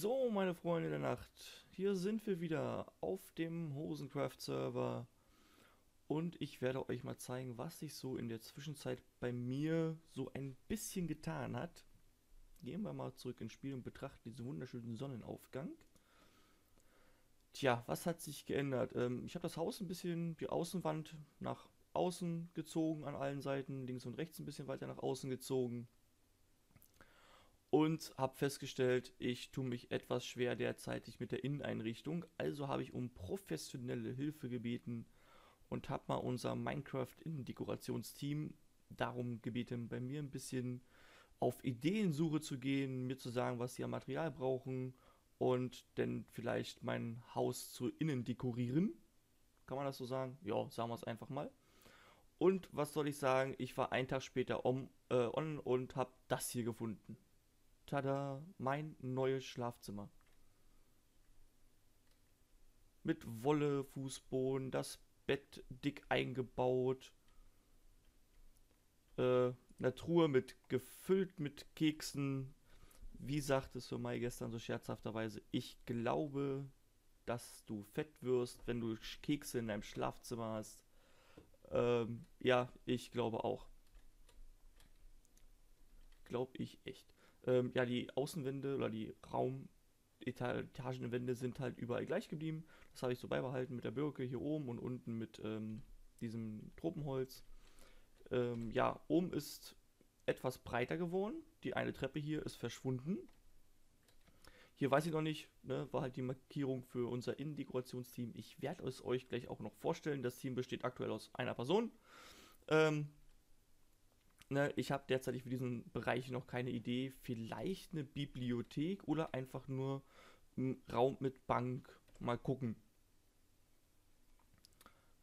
So, meine Freunde der Nacht, hier sind wir wieder auf dem Hosencraft-Server und ich werde euch mal zeigen, was sich so in der Zwischenzeit bei mir so ein bisschen getan hat. Gehen wir mal zurück ins Spiel und betrachten diesen wunderschönen Sonnenaufgang. Tja, was hat sich geändert? Ähm, ich habe das Haus ein bisschen, die Außenwand nach außen gezogen an allen Seiten, links und rechts ein bisschen weiter nach außen gezogen und habe festgestellt, ich tue mich etwas schwer derzeitig mit der Inneneinrichtung. Also habe ich um professionelle Hilfe gebeten und habe mal unser Minecraft-Innendekorationsteam darum gebeten, bei mir ein bisschen auf Ideensuche zu gehen, mir zu sagen, was sie an Material brauchen und dann vielleicht mein Haus zu innen dekorieren. Kann man das so sagen? Ja, sagen wir es einfach mal. Und was soll ich sagen? Ich war einen Tag später on, äh, on und habe das hier gefunden. Tada, mein neues Schlafzimmer. Mit Wolle, Fußboden, das Bett dick eingebaut. Äh, eine Truhe mit gefüllt mit Keksen. Wie sagte Mai gestern so scherzhafterweise, ich glaube, dass du fett wirst, wenn du Kekse in deinem Schlafzimmer hast. Ähm, ja, ich glaube auch. Glaube ich echt. Ähm, ja, die Außenwände oder die Raumetagenwände sind halt überall gleich geblieben. Das habe ich so beibehalten mit der Birke hier oben und unten mit ähm, diesem Tropenholz. Ähm, ja, oben ist etwas breiter geworden. Die eine Treppe hier ist verschwunden. Hier weiß ich noch nicht, ne, war halt die Markierung für unser Innendekorationsteam. Ich werde es euch gleich auch noch vorstellen. Das Team besteht aktuell aus einer Person. Ähm, ne, ich habe derzeit für diesen Bereich noch keine Idee. Vielleicht eine Bibliothek oder einfach nur ein Raum mit Bank. Mal gucken.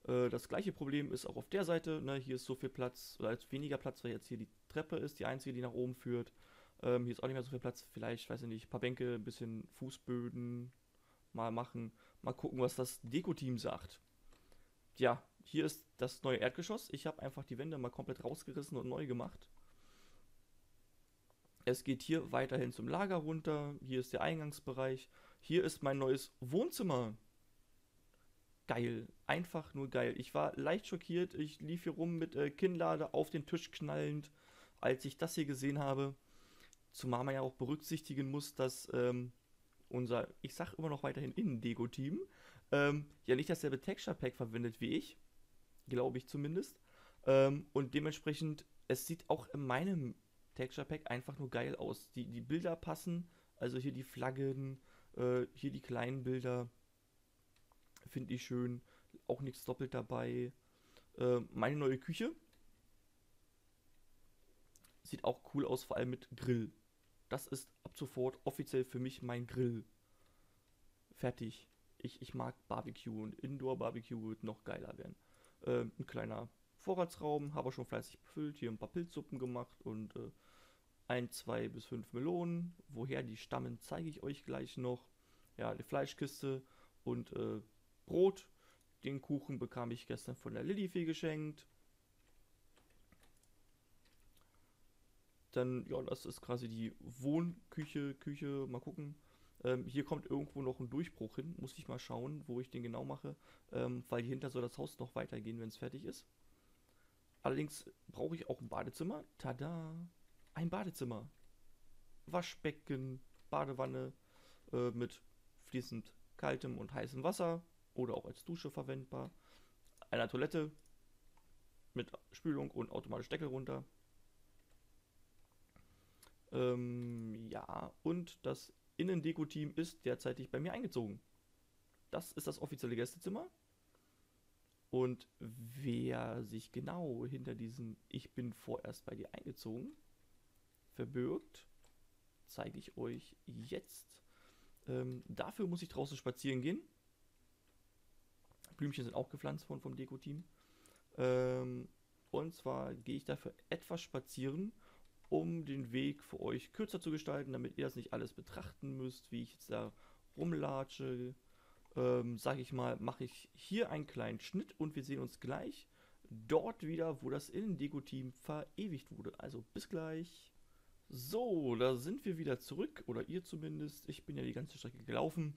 Äh, das gleiche Problem ist auch auf der Seite. Ne, hier ist so viel Platz, oder jetzt weniger Platz, weil jetzt hier die Treppe ist, die einzige, die nach oben führt. Ähm, hier ist auch nicht mehr so viel Platz. Vielleicht, weiß ich nicht, ein paar Bänke, ein bisschen Fußböden mal machen. Mal gucken, was das Deko-Team sagt. Ja, hier ist das neue Erdgeschoss. Ich habe einfach die Wände mal komplett rausgerissen und neu gemacht. Es geht hier weiterhin zum Lager runter. Hier ist der Eingangsbereich. Hier ist mein neues Wohnzimmer. Geil. Einfach nur geil. Ich war leicht schockiert. Ich lief hier rum mit äh, Kinnlade auf den Tisch knallend, als ich das hier gesehen habe. Zumal man ja auch berücksichtigen muss, dass ähm, unser, ich sag immer noch weiterhin Innendeko-Team, ähm, ja nicht dasselbe Texture Pack verwendet wie ich glaube ich zumindest. Ähm, und dementsprechend, es sieht auch in meinem Texture Pack einfach nur geil aus. Die, die Bilder passen, also hier die Flaggen, äh, hier die kleinen Bilder, finde ich schön. Auch nichts doppelt dabei. Äh, meine neue Küche sieht auch cool aus, vor allem mit Grill. Das ist ab sofort offiziell für mich mein Grill. Fertig. Ich, ich mag Barbecue und Indoor Barbecue wird noch geiler werden. Äh, ein kleiner Vorratsraum, habe schon fleißig befüllt, hier ein paar Pilzsuppen gemacht und äh, ein, zwei bis fünf Melonen. Woher die stammen, zeige ich euch gleich noch. Ja, die Fleischkiste und äh, Brot. Den Kuchen bekam ich gestern von der Lillifee geschenkt. Dann, ja, das ist quasi die Wohnküche, Küche, mal gucken. Ähm, hier kommt irgendwo noch ein Durchbruch hin. Muss ich mal schauen, wo ich den genau mache. Ähm, weil hier hinter soll das Haus noch weitergehen, wenn es fertig ist. Allerdings brauche ich auch ein Badezimmer. Tada! Ein Badezimmer. Waschbecken, Badewanne äh, mit fließend kaltem und heißem Wasser oder auch als Dusche verwendbar. Eine Toilette mit Spülung und automatisch Deckel runter. Ähm, ja, und das Innendeko-Team ist derzeitig bei mir eingezogen. Das ist das offizielle Gästezimmer. Und wer sich genau hinter diesem Ich bin vorerst bei dir eingezogen verbirgt, zeige ich euch jetzt. Ähm, dafür muss ich draußen spazieren gehen. Blümchen sind auch gepflanzt worden vom Deko-Team. Ähm, und zwar gehe ich dafür etwas spazieren um den Weg für euch kürzer zu gestalten, damit ihr das nicht alles betrachten müsst, wie ich jetzt da rumlatsche. Ähm, sag ich mal, mache ich hier einen kleinen Schnitt und wir sehen uns gleich dort wieder, wo das Innendeko-Team verewigt wurde. Also bis gleich. So, da sind wir wieder zurück, oder ihr zumindest. Ich bin ja die ganze Strecke gelaufen.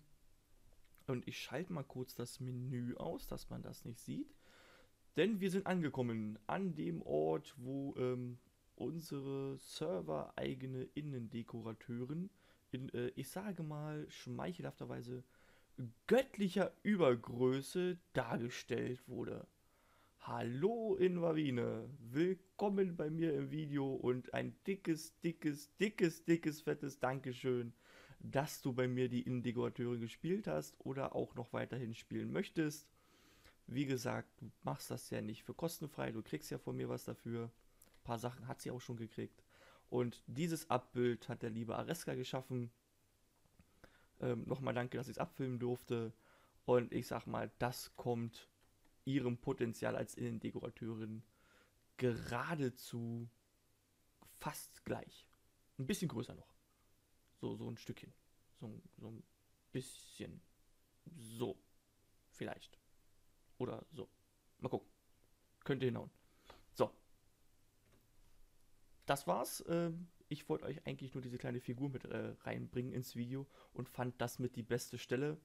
Und ich schalte mal kurz das Menü aus, dass man das nicht sieht. Denn wir sind angekommen an dem Ort, wo ähm, unsere Server-eigene Innendekorateurin in, äh, ich sage mal, schmeichelhafterweise göttlicher Übergröße dargestellt wurde. Hallo Invavine, willkommen bei mir im Video und ein dickes, dickes, dickes, dickes, fettes Dankeschön, dass du bei mir die Innendekorateure gespielt hast oder auch noch weiterhin spielen möchtest. Wie gesagt, du machst das ja nicht für kostenfrei, du kriegst ja von mir was dafür. Ein paar Sachen hat sie auch schon gekriegt. Und dieses Abbild hat der liebe Areska geschaffen. Ähm, Nochmal danke, dass ich es abfilmen durfte. Und ich sag mal, das kommt ihrem Potenzial als Innendekorateurin geradezu fast gleich. Ein bisschen größer noch. So, so ein Stückchen. So, so ein bisschen. So. Vielleicht. Oder so. Mal gucken. Könnte hinhauen. Das war's. Ähm, ich wollte euch eigentlich nur diese kleine Figur mit äh, reinbringen ins Video und fand das mit die beste Stelle.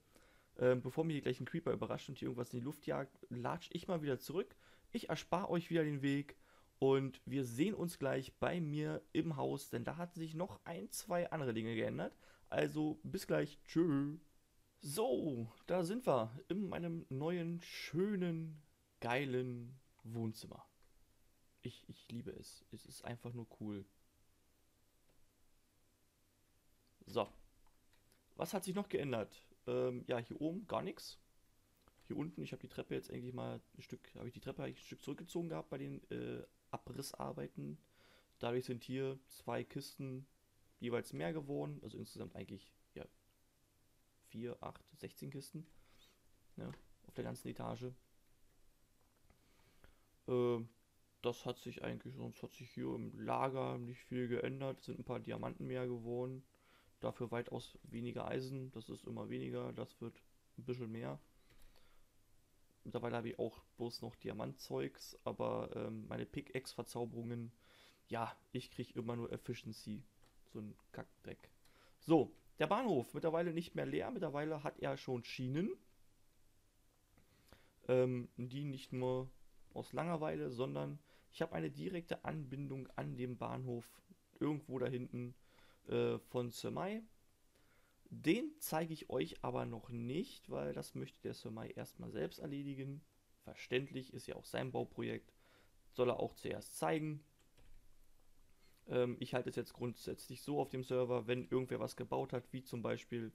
Ähm, bevor mir hier gleich ein Creeper überrascht und hier irgendwas in die Luft jagt, latsch ich mal wieder zurück. Ich erspare euch wieder den Weg und wir sehen uns gleich bei mir im Haus, denn da hatten sich noch ein, zwei andere Dinge geändert. Also bis gleich. Tschö. So, da sind wir in meinem neuen, schönen, geilen Wohnzimmer. Ich, ich liebe es. Es ist einfach nur cool. So. Was hat sich noch geändert? Ähm, ja, hier oben gar nichts. Hier unten, ich habe die Treppe jetzt eigentlich mal ein Stück, habe ich die Treppe ein Stück zurückgezogen gehabt bei den äh, Abrissarbeiten. Dadurch sind hier zwei Kisten jeweils mehr geworden. Also insgesamt eigentlich, ja, 4, 8, 16 Kisten. Ja, auf der ganzen Etage. Äh, das hat sich eigentlich, sonst hat sich hier im Lager nicht viel geändert. Es sind ein paar Diamanten mehr geworden. Dafür weitaus weniger Eisen. Das ist immer weniger. Das wird ein bisschen mehr. Mittlerweile habe ich auch bloß noch Diamantzeugs, aber ähm, meine Pickaxe-Verzauberungen, ja, ich kriege immer nur Efficiency. So ein Kackdreck. So, der Bahnhof, mittlerweile nicht mehr leer. Mittlerweile hat er schon Schienen. Ähm, die nicht nur aus Langeweile, sondern ich habe eine direkte Anbindung an den Bahnhof irgendwo da hinten äh, von Mai. Den zeige ich euch aber noch nicht, weil das möchte der Mai erstmal selbst erledigen. Verständlich, ist ja auch sein Bauprojekt. Soll er auch zuerst zeigen. Ähm, ich halte es jetzt grundsätzlich so auf dem Server, wenn irgendwer was gebaut hat, wie zum Beispiel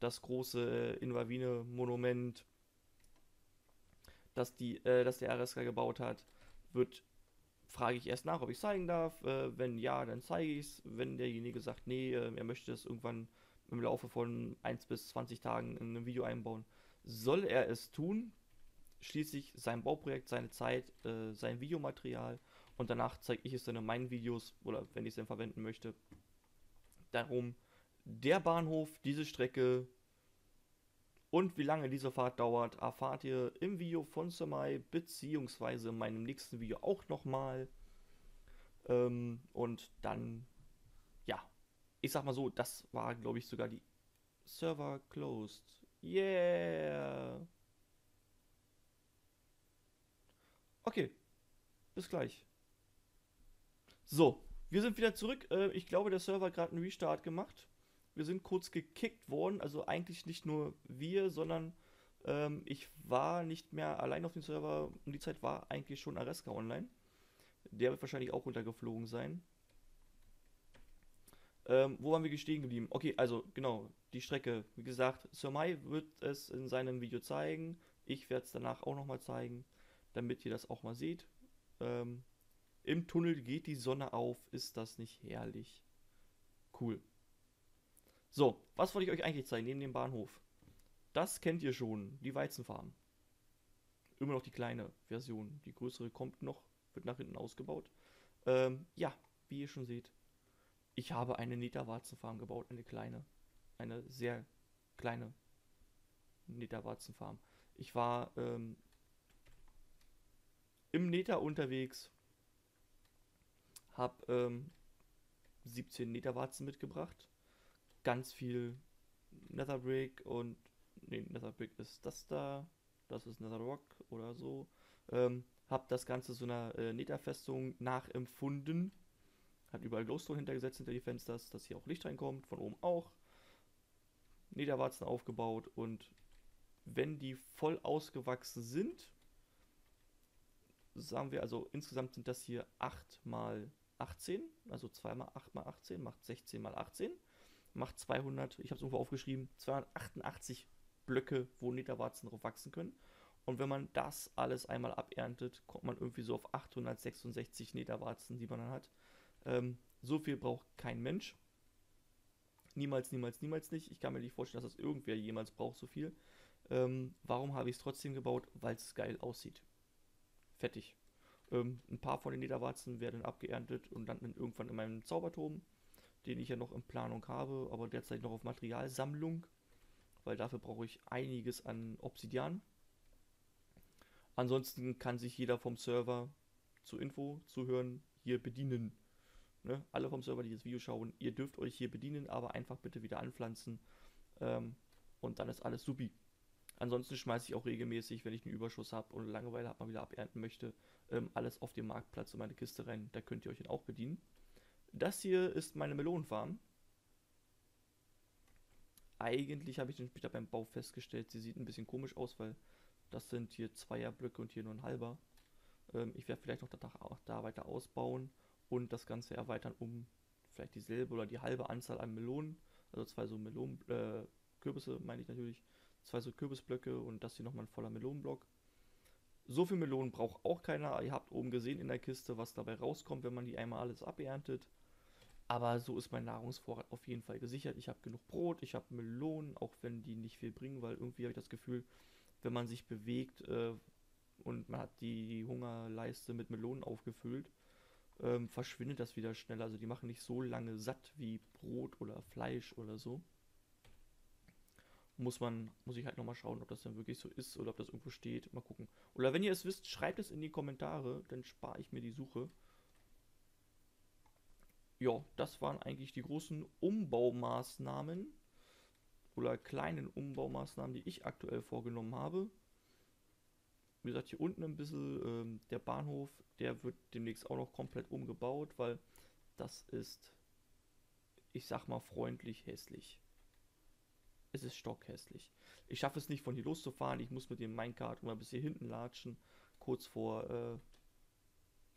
das große äh, Invavine-Monument, das, äh, das der RSK gebaut hat, wird frage ich erst nach, ob ich zeigen darf. Äh, wenn ja, dann zeige ich es. Wenn derjenige sagt, nee, äh, er möchte es irgendwann im Laufe von 1 bis 20 Tagen in einem Video einbauen, soll er es tun. Schließlich sein Bauprojekt, seine Zeit, äh, sein Videomaterial und danach zeige ich es dann in meinen Videos oder wenn ich es dann verwenden möchte. Darum, der Bahnhof, diese Strecke und wie lange diese Fahrt dauert, erfahrt ihr im Video von Samai, beziehungsweise in meinem nächsten Video auch nochmal. Ähm, und dann, ja, ich sag mal so, das war, glaube ich, sogar die Server closed. Yeah! Okay, bis gleich. So, wir sind wieder zurück. Äh, ich glaube, der Server hat gerade einen Restart gemacht wir sind kurz gekickt worden. Also eigentlich nicht nur wir, sondern ähm, ich war nicht mehr allein auf dem Server. Um die Zeit war eigentlich schon Areska online. Der wird wahrscheinlich auch runtergeflogen sein. Ähm, wo waren wir gestiegen geblieben? Okay, also genau, die Strecke. Wie gesagt, Sir Mai wird es in seinem Video zeigen. Ich werde es danach auch nochmal zeigen, damit ihr das auch mal seht. Ähm, Im Tunnel geht die Sonne auf. Ist das nicht herrlich? Cool. So, was wollte ich euch eigentlich zeigen, neben dem Bahnhof? Das kennt ihr schon, die Weizenfarm. Immer noch die kleine Version. Die größere kommt noch, wird nach hinten ausgebaut. Ähm, ja, wie ihr schon seht, ich habe eine Neta-Weizenfarm gebaut, eine kleine. Eine sehr kleine Neta-Weizenfarm. Ich war ähm, im Neta unterwegs, habe ähm, 17 Netherwarzen mitgebracht. Ganz viel Netherbrick und. Nee, Netherbrick ist das da. Das ist Netherrock oder so. Ähm, hab das Ganze so einer äh, Netherfestung nachempfunden. Hat überall Glowstone hintergesetzt hinter die Fenster, dass hier auch Licht reinkommt. Von oben auch. Niederwarzen aufgebaut und wenn die voll ausgewachsen sind, sagen wir also insgesamt sind das hier 8 mal 18, also 2 mal 8 mal 18 macht 16 mal 18, macht 200, ich habe es irgendwo aufgeschrieben, 288 Blöcke, wo Niederwarzen drauf wachsen können. Und wenn man das alles einmal aberntet, kommt man irgendwie so auf 866 Niederwarzen, die man dann hat. Ähm, so viel braucht kein Mensch. Niemals, niemals, niemals nicht. Ich kann mir nicht vorstellen, dass das irgendwer jemals braucht, so viel. Ähm, warum habe ich es trotzdem gebaut? Weil es geil aussieht. Fertig. Ähm, ein paar von den Niederwarzen werden abgeerntet und landen irgendwann in meinem Zauberturm, den ich ja noch in Planung habe, aber derzeit noch auf Materialsammlung, weil dafür brauche ich einiges an Obsidian. Ansonsten kann sich jeder vom Server zur Info, zuhören, hier bedienen. Ne? Alle vom Server, die das Video schauen, ihr dürft euch hier bedienen, aber einfach bitte wieder anpflanzen. Ähm, und dann ist alles supi. Ansonsten schmeiße ich auch regelmäßig, wenn ich einen Überschuss habe und Langeweile habe, mal wieder abernten möchte, ähm, alles auf den Marktplatz in meine Kiste rein. Da könnt ihr euch dann auch bedienen. Das hier ist meine Melonenfarm. Eigentlich habe ich den später beim Bau festgestellt, sie sieht ein bisschen komisch aus, weil das sind hier Zweierblöcke und hier nur ein halber. Ähm, ich werde vielleicht noch da, da weiter ausbauen und das Ganze erweitern um vielleicht dieselbe oder die halbe Anzahl an Melonen. Also zwei so Melonen, äh, Kürbisse meine ich natürlich. Zwei so Kürbisblöcke und das hier nochmal ein voller Melonenblock. So viel Melonen braucht auch keiner. Ihr habt oben gesehen in der Kiste, was dabei rauskommt, wenn man die einmal alles aberntet. Aber so ist mein Nahrungsvorrat auf jeden Fall gesichert. Ich habe genug Brot, ich habe Melonen, auch wenn die nicht viel bringen, weil irgendwie habe ich das Gefühl, wenn man sich bewegt äh, und man hat die Hungerleiste mit Melonen aufgefüllt, ähm, verschwindet das wieder schneller. Also die machen nicht so lange satt wie Brot oder Fleisch oder so. Muss man, muss ich halt nochmal schauen, ob das dann wirklich so ist oder ob das irgendwo steht. Mal gucken. Oder wenn ihr es wisst, schreibt es in die Kommentare, dann spare ich mir die Suche. Ja, das waren eigentlich die großen Umbaumaßnahmen oder kleinen Umbaumaßnahmen, die ich aktuell vorgenommen habe. Wie gesagt, hier unten ein bisschen ähm, der Bahnhof, der wird demnächst auch noch komplett umgebaut, weil das ist, ich sag mal, freundlich hässlich. Es ist stockhässlich. Ich schaffe es nicht von hier loszufahren. Ich muss mit dem Minecart mal bis hier hinten latschen, kurz vor äh,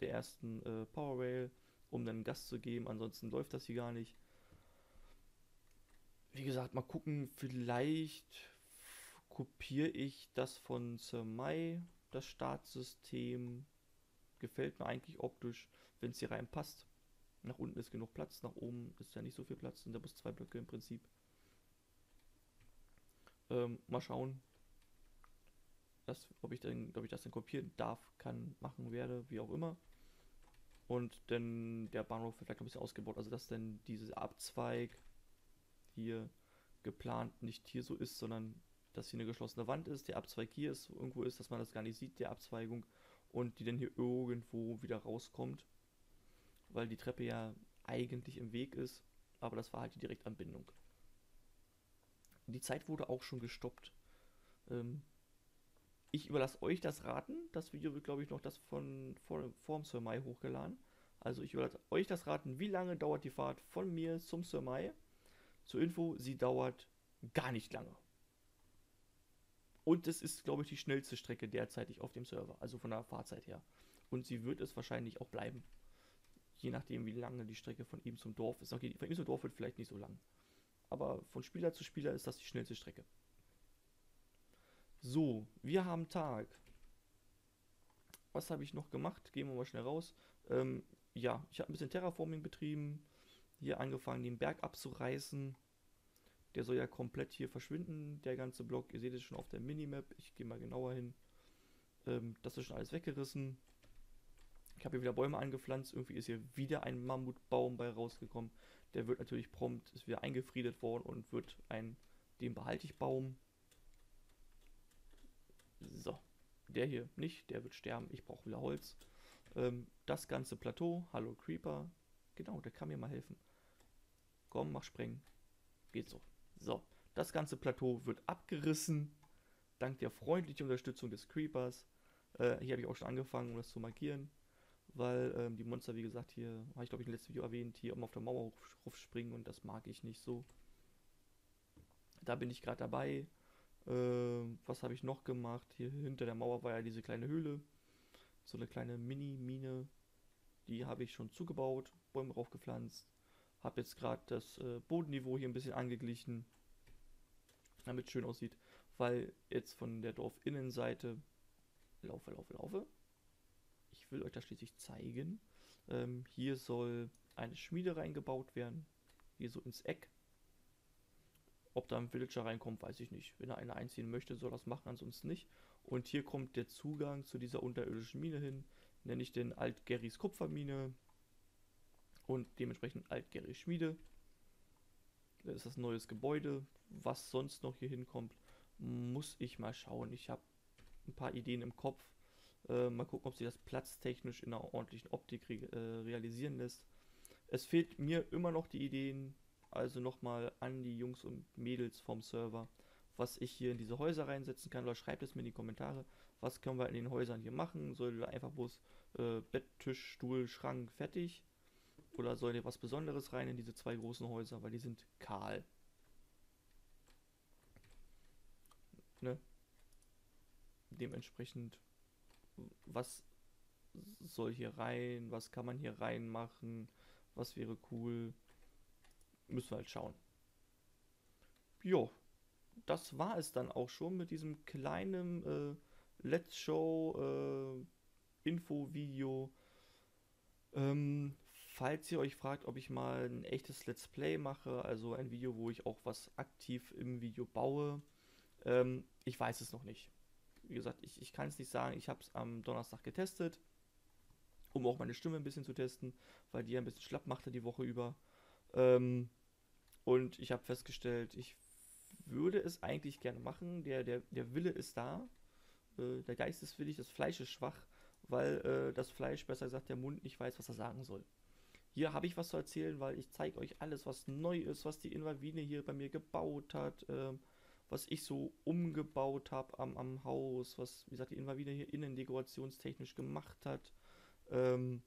der ersten äh, Power Rail, um dann Gas zu geben. Ansonsten läuft das hier gar nicht. Wie gesagt, mal gucken, vielleicht kopiere ich das von Mai das Startsystem gefällt mir eigentlich optisch, wenn es hier reinpasst. Nach unten ist genug Platz, nach oben ist ja nicht so viel Platz, sind da bloß zwei Blöcke im Prinzip. Ähm, mal schauen, das, ob, ich dann, ob ich das dann kopieren darf, kann, machen werde, wie auch immer. Und dann der Bahnhof wird vielleicht ein bisschen ausgebaut, also dass dann dieser Abzweig hier geplant nicht hier so ist, sondern dass hier eine geschlossene Wand ist, der Abzweig hier ist, irgendwo ist, dass man das gar nicht sieht, der Abzweigung, und die dann hier irgendwo wieder rauskommt, weil die Treppe ja eigentlich im Weg ist, aber das war halt die Direktanbindung. Die Zeit wurde auch schon gestoppt. Ähm, ich überlasse euch das Raten. Das Video wird, glaube ich, noch das von vor, vorm Sir Mai hochgeladen. Also ich überlasse euch das Raten, wie lange dauert die Fahrt von mir zum Sir Mai. Zur Info, sie dauert gar nicht lange. Und es ist, glaube ich, die schnellste Strecke derzeitig auf dem Server, also von der Fahrzeit her. Und sie wird es wahrscheinlich auch bleiben. Je nachdem, wie lange die Strecke von ihm zum Dorf ist. Okay, von ihm zum Dorf wird vielleicht nicht so lang. Aber von Spieler zu Spieler ist das die schnellste Strecke. So, wir haben Tag. Was habe ich noch gemacht? Gehen wir mal schnell raus. Ähm, ja, ich habe ein bisschen Terraforming betrieben. Hier angefangen, den Berg abzureißen. Der soll ja komplett hier verschwinden, der ganze Block. Ihr seht es schon auf der Minimap. Ich gehe mal genauer hin. Ähm, das ist schon alles weggerissen. Ich habe hier wieder Bäume angepflanzt. Irgendwie ist hier wieder ein Mammutbaum bei rausgekommen. Der wird natürlich prompt, ist wieder eingefriedet worden und wird ein, den behalte ich Baum. So, der hier nicht, der wird sterben. Ich brauche wieder Holz. Ähm, das ganze Plateau, hallo Creeper. Genau, der kann mir mal helfen. Komm, mach sprengen. Geht so. So, das ganze Plateau wird abgerissen. Dank der freundlichen Unterstützung des Creepers. Äh, hier habe ich auch schon angefangen, um das zu markieren. Weil ähm, die Monster, wie gesagt, hier, habe ich glaube ich im letzten Video erwähnt, hier immer auf der Mauer springen und das mag ich nicht so. Da bin ich gerade dabei. Äh, was habe ich noch gemacht? Hier hinter der Mauer war ja diese kleine Höhle. So eine kleine Mini-Mine. Die habe ich schon zugebaut, Bäume draufgepflanzt. Habe jetzt gerade das äh, Bodenniveau hier ein bisschen angeglichen, damit es schön aussieht. Weil jetzt von der Dorfinnenseite laufe, laufe, laufe. Ich will euch das schließlich zeigen. Ähm, hier soll eine Schmiede reingebaut werden. Hier so ins Eck. Ob da ein Villager reinkommt, weiß ich nicht. Wenn er eine einziehen möchte, soll das machen, ansonsten nicht. Und hier kommt der Zugang zu dieser unterirdischen Mine hin. Nenne ich den Alt-Gerrys Kupfermine. Und dementsprechend Alt-Gerrys Schmiede. Das ist das neues Gebäude. Was sonst noch hier hinkommt, muss ich mal schauen. Ich habe ein paar Ideen im Kopf. Äh, mal gucken, ob sich das platztechnisch in einer ordentlichen Optik re äh, realisieren lässt. Es fehlt mir immer noch die Ideen, also nochmal an die Jungs und Mädels vom Server, was ich hier in diese Häuser reinsetzen kann. Oder schreibt es mir in die Kommentare. Was können wir in den Häusern hier machen? Soll einfach bloß äh, Bett, Tisch, Stuhl, Schrank fertig? Oder soll hier was Besonderes rein in diese zwei großen Häuser? Weil die sind kahl. Ne? Dementsprechend, was soll hier rein? Was kann man hier reinmachen? Was wäre cool? Müssen wir halt schauen. Jo, das war es dann auch schon mit diesem kleinen äh, Let's Show äh, Info-Video. Ähm, falls ihr euch fragt, ob ich mal ein echtes Let's Play mache, also ein Video, wo ich auch was aktiv im Video baue, ähm, ich weiß es noch nicht. Wie gesagt, ich, ich kann es nicht sagen. Ich habe es am Donnerstag getestet, um auch meine Stimme ein bisschen zu testen, weil die ein bisschen schlapp machte die Woche über. Ähm, und ich habe festgestellt, ich würde es eigentlich gerne machen. Der, der, der Wille ist da. Äh, der Geist ist willig, das Fleisch ist schwach, weil äh, das Fleisch, besser gesagt, der Mund nicht weiß, was er sagen soll. Hier habe ich was zu erzählen, weil ich zeige euch alles, was neu ist, was die Invavine hier bei mir gebaut hat, äh, was ich so umgebaut habe am, am Haus, was, wie gesagt, die Invavine hier innen dekorationstechnisch gemacht hat. Ähm,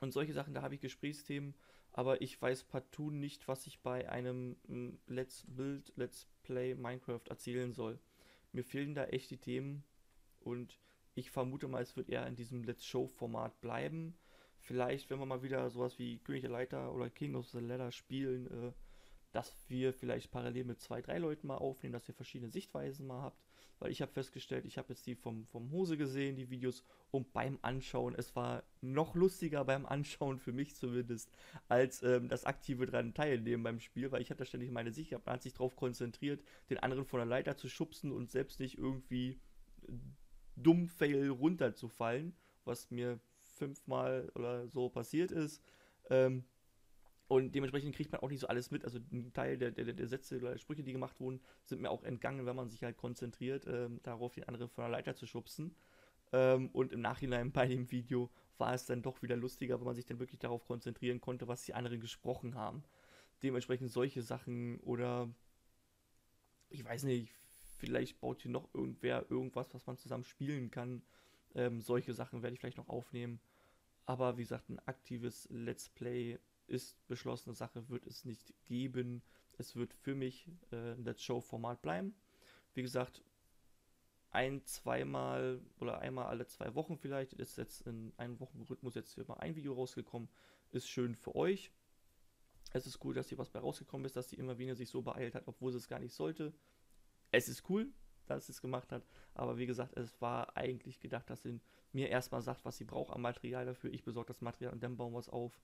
und solche Sachen, da habe ich Gesprächsthemen aber ich weiß partout nicht, was ich bei einem hm, Let's Build, Let's Play Minecraft erzählen soll. Mir fehlen da echt die Themen und ich vermute mal, es wird eher in diesem Let's Show Format bleiben. Vielleicht, wenn wir mal wieder sowas wie König der Leiter oder King of the Ladder spielen, äh, dass wir vielleicht parallel mit zwei, drei Leuten mal aufnehmen, dass ihr verschiedene Sichtweisen mal habt. Weil ich habe festgestellt, ich habe jetzt die vom, vom Hose gesehen, die Videos, und beim Anschauen, es war noch lustiger beim Anschauen, für mich zumindest, als ähm, das aktive dran teilnehmen beim Spiel, weil ich hatte ständig meine Sicht, man hat sich darauf konzentriert, den anderen von der Leiter zu schubsen und selbst nicht irgendwie dumm fail runterzufallen, was mir fünfmal oder so passiert ist. Ähm, und dementsprechend kriegt man auch nicht so alles mit. Also ein Teil der, der, der Sätze oder Sprüche, die gemacht wurden, sind mir auch entgangen, wenn man sich halt konzentriert, ähm, darauf den anderen von der Leiter zu schubsen. Ähm, und im Nachhinein bei dem Video war es dann doch wieder lustiger, weil man sich dann wirklich darauf konzentrieren konnte, was die anderen gesprochen haben. Dementsprechend solche Sachen oder ich weiß nicht, vielleicht baut hier noch irgendwer irgendwas, was man zusammen spielen kann. Ähm, solche Sachen werde ich vielleicht noch aufnehmen. Aber wie gesagt, ein aktives Let's Play ist beschlossene Sache, wird es nicht geben. Es wird für mich äh, Let's Show-Format bleiben. Wie gesagt, ein, zweimal oder einmal alle zwei Wochen vielleicht. Ist jetzt in einem Wochenrhythmus jetzt immer ein Video rausgekommen. Ist schön für euch. Es ist cool, dass hier was bei rausgekommen ist, dass die immer wieder sich so beeilt hat, obwohl sie es gar nicht sollte. Es ist cool, dass sie es gemacht hat. Aber wie gesagt, es war eigentlich gedacht, dass sie mir erstmal sagt, was sie braucht am Material dafür. Ich besorge das Material und dann bauen wir es auf.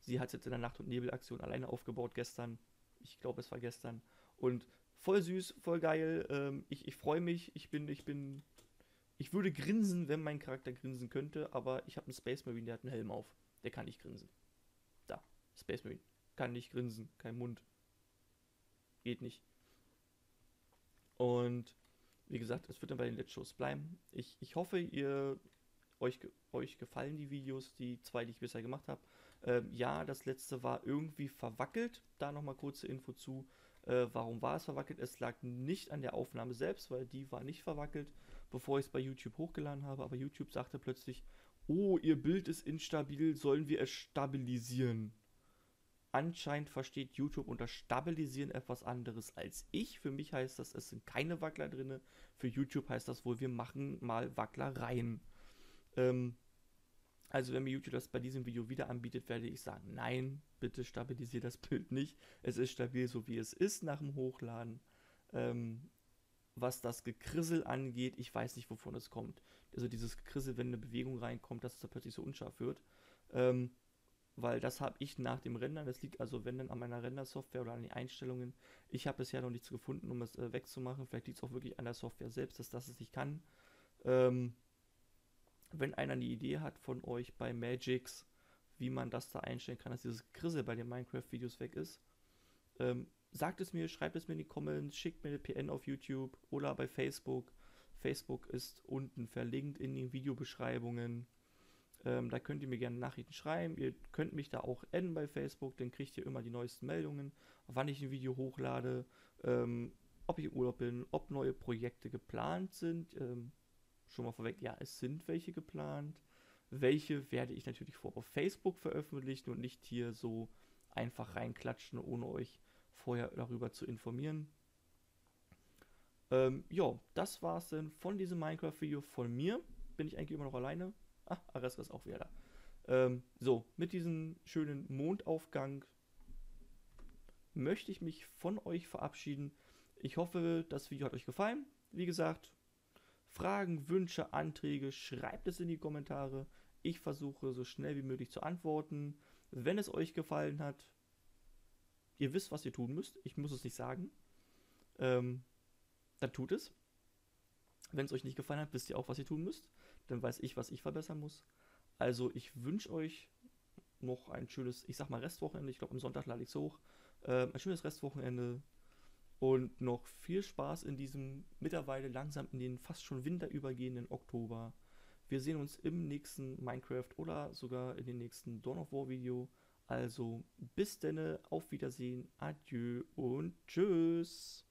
Sie hat es jetzt in der Nacht- und Nebelaktion alleine aufgebaut gestern. Ich glaube, es war gestern. Und voll süß, voll geil. Ähm, ich ich freue mich. Ich bin, ich bin. Ich würde grinsen, wenn mein Charakter grinsen könnte, aber ich habe einen Space Marine, der hat einen Helm auf. Der kann nicht grinsen. Da, Space Marine. Kann nicht grinsen, kein Mund. Geht nicht. Und wie gesagt, es wird dann bei den Let's Shows bleiben. Ich, ich hoffe, ihr euch, euch gefallen die Videos, die zwei, die ich bisher gemacht habe. Ähm, ja, das letzte war irgendwie verwackelt. Da nochmal kurze Info zu. Äh, warum war es verwackelt? Es lag nicht an der Aufnahme selbst, weil die war nicht verwackelt, bevor ich es bei YouTube hochgeladen habe. Aber YouTube sagte plötzlich, oh, ihr Bild ist instabil, sollen wir es stabilisieren? Anscheinend versteht YouTube unter Stabilisieren etwas anderes als ich. Für mich heißt das, es sind keine Wackler drin. Für YouTube heißt das wohl, wir machen mal Wackler rein. Ähm, also wenn mir YouTube das bei diesem Video wieder anbietet, werde ich sagen, nein, bitte stabilisiere das Bild nicht. Es ist stabil, so wie es ist nach dem Hochladen. Ähm, was das Gekrissel angeht, ich weiß nicht, wovon es kommt. Also dieses Gekrissel, wenn eine Bewegung reinkommt, dass es da plötzlich so unscharf wird. Ähm, weil das habe ich nach dem Rendern, das liegt also wenn dann an meiner Render-Software oder an den Einstellungen. Ich habe bisher noch nichts gefunden, um es äh, wegzumachen. Vielleicht liegt es auch wirklich an der Software selbst, dass das es nicht kann. Ähm, wenn einer eine Idee hat von euch bei Magix, wie man das da einstellen kann, dass dieses Grissel bei den Minecraft-Videos weg ist, ähm, sagt es mir, schreibt es mir in die Comments, schickt mir eine PN auf YouTube oder bei Facebook. Facebook ist unten verlinkt in den Videobeschreibungen. Ähm, da könnt ihr mir gerne Nachrichten schreiben. Ihr könnt mich da auch adden bei Facebook, dann kriegt ihr immer die neuesten Meldungen, wann ich ein Video hochlade, ähm, ob ich im Urlaub bin, ob neue Projekte geplant sind. Ähm, schon mal vorweg, ja, es sind welche geplant. Welche werde ich natürlich vor auf Facebook veröffentlichen und nicht hier so einfach reinklatschen, ohne euch vorher darüber zu informieren. Ähm, ja, das war's denn von diesem Minecraft-Video von mir. Bin ich eigentlich immer noch alleine? Ah, Areska ist auch wieder da. Ähm, so, mit diesem schönen Mondaufgang möchte ich mich von euch verabschieden. Ich hoffe, das Video hat euch gefallen. Wie gesagt, Fragen, Wünsche, Anträge, schreibt es in die Kommentare. Ich versuche so schnell wie möglich zu antworten. Wenn es euch gefallen hat, ihr wisst, was ihr tun müsst. Ich muss es nicht sagen. Ähm, dann tut es. Wenn es euch nicht gefallen hat, wisst ihr auch, was ihr tun müsst. Dann weiß ich, was ich verbessern muss. Also ich wünsche euch noch ein schönes, ich sag mal Restwochenende. Ich glaube, am Sonntag lade ich es hoch. Ähm, ein schönes Restwochenende. Und noch viel Spaß in diesem mittlerweile langsam in den fast schon Winter übergehenden Oktober. Wir sehen uns im nächsten Minecraft oder sogar in den nächsten Dawn of War Video. Also bis denne, auf Wiedersehen, adieu und tschüss.